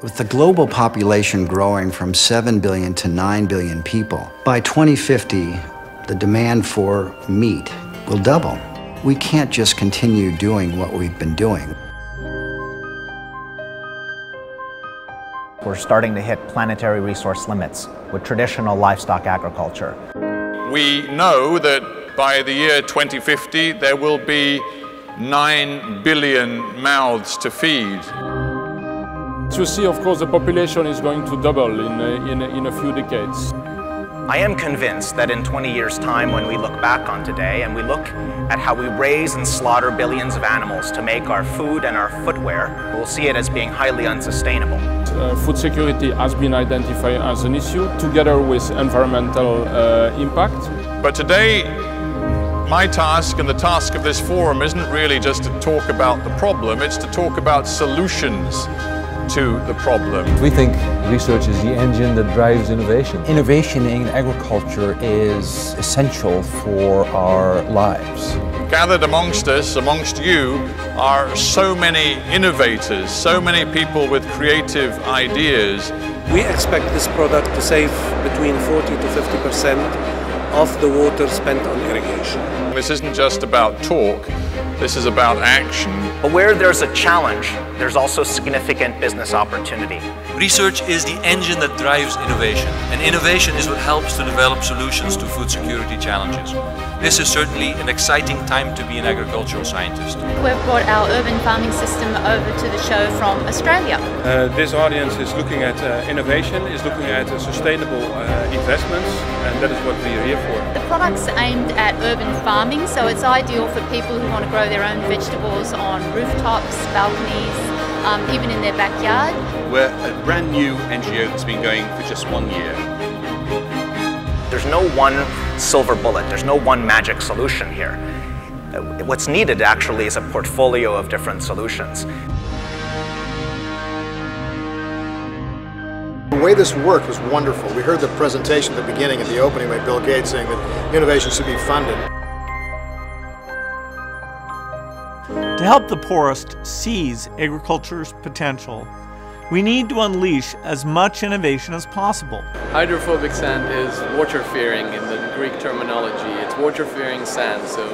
With the global population growing from 7 billion to 9 billion people, by 2050, the demand for meat will double. We can't just continue doing what we've been doing. We're starting to hit planetary resource limits with traditional livestock agriculture. We know that by the year 2050 there will be 9 billion mouths to feed. To see, of course, the population is going to double in, in, in a few decades. I am convinced that in 20 years' time, when we look back on today and we look at how we raise and slaughter billions of animals to make our food and our footwear, we'll see it as being highly unsustainable. Uh, food security has been identified as an issue together with environmental uh, impact. But today, my task and the task of this forum isn't really just to talk about the problem, it's to talk about solutions to the problem. We think research is the engine that drives innovation. Innovation in agriculture is essential for our lives. Gathered amongst us, amongst you, are so many innovators, so many people with creative ideas. We expect this product to save between 40 to 50 percent of the water spent on irrigation. This isn't just about talk, this is about action. But where there's a challenge, there's also significant business opportunity. Research is the engine that drives innovation, and innovation is what helps to develop solutions to food security challenges. This is certainly an exciting time to be an agricultural scientist. We've brought our urban farming system over to the show from Australia. Uh, this audience is looking at uh, innovation, is looking at uh, sustainable investments, and that is what we are here for. The product's aimed at urban farming, so it's ideal for people who want to grow their own vegetables on rooftops, balconies, um, even in their backyard. We're a brand new NGO that's been going for just one year. There's no one silver bullet, there's no one magic solution here. What's needed actually is a portfolio of different solutions. The way this worked was wonderful. We heard the presentation at the beginning, at the opening by Bill Gates saying that innovation should be funded. To help the poorest seize agriculture's potential, we need to unleash as much innovation as possible. Hydrophobic sand is water-fearing in the Greek terminology. It's water-fearing sand, so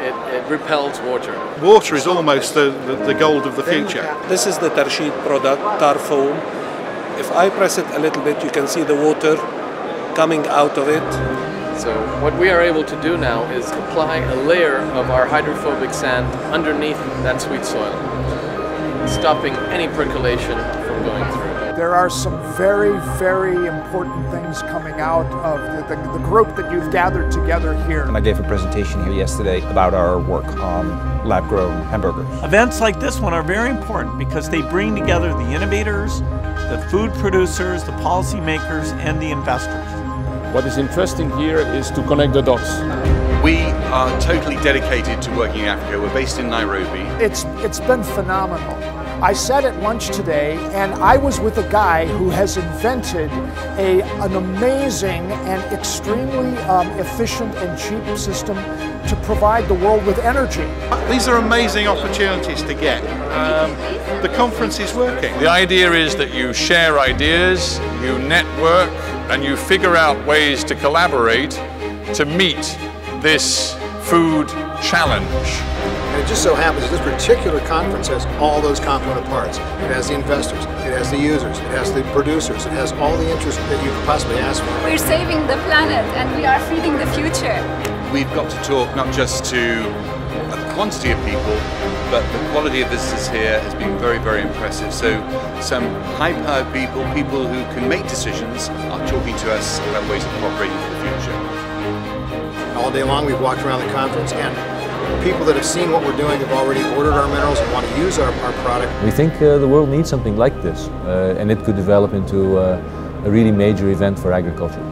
it, it, repels water. Water is almost the, the, the, gold of the future. This is the tar sheet product, tar foam. If I press it a little bit, you can see the water coming out of it. So what we are able to do now is apply a layer of our hydrophobic sand underneath that sweet soil, stopping any percolation from going through. There are some very, very important things coming out of the, the, the, group that you've gathered together here. And I gave a presentation here yesterday about our work on lab-grown hamburgers. Events like this one are very important because they bring together the innovators, the food producers, the policymakers, and the investors. What is interesting here is to connect the dots. We are totally dedicated to working in Africa. We're based in Nairobi. It's, it's been phenomenal. I sat at lunch today and I was with a guy who has invented a, an amazing and extremely um, efficient and cheap system to provide the world with energy. These are amazing opportunities to get. Um, the conference is working. The idea is that you share ideas, you network, and you figure out ways to collaborate to meet this food challenge. And it just so happens that this particular conference has all those component parts. It has the investors, it has the users, it has the producers, it has all the interests that you could possibly ask for. We're saving the planet and we are feeding the future. We've got to talk not just to a quantity of people, but the quality of visitors here has been very, very impressive. So some high-powered people, people who can make decisions, are talking to us about ways of cooperating for the future. All day long we've walked around the conference and people that have seen what we're doing have already ordered our minerals and want to use our, our product. We think uh, the world needs something like this uh, and it could develop into uh, a really major event for agriculture.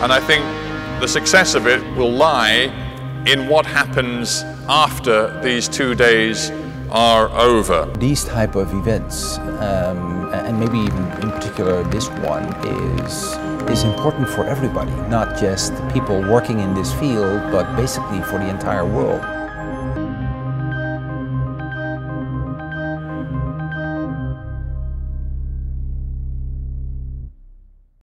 And I think the success of it will lie in what happens after these two days are over. These type of events, um, and maybe even in particular this one, is, is important for everybody, not just the people working in this field, but basically for the entire world.